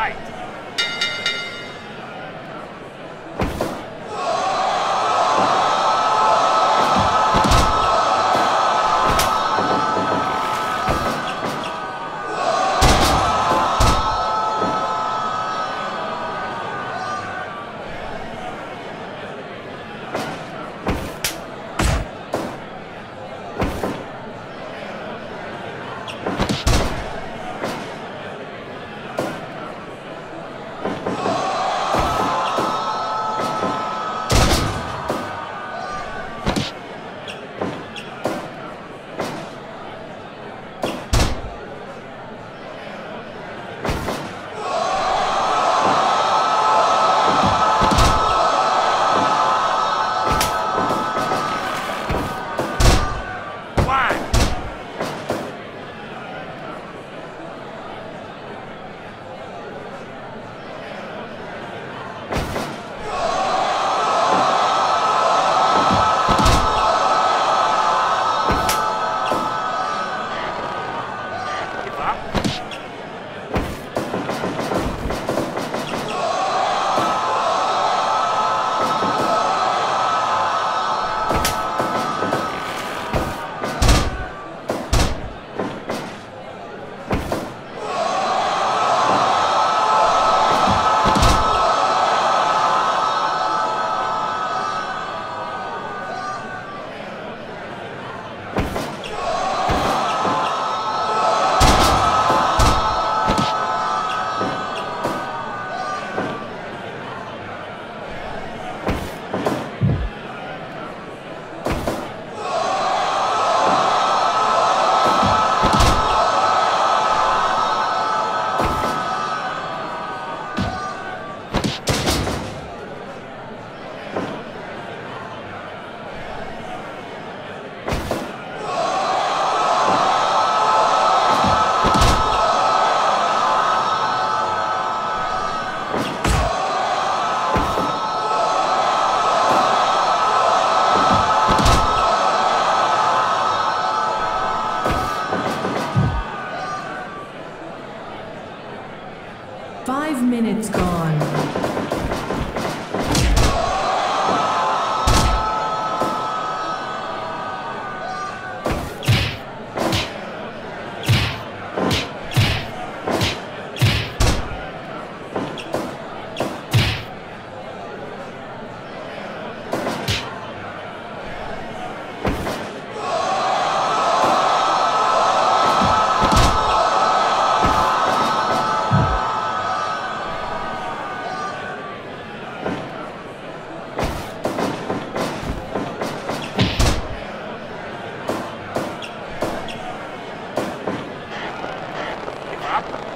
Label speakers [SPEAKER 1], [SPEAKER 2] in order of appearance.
[SPEAKER 1] Fight!
[SPEAKER 2] Five minutes gone.
[SPEAKER 1] Up?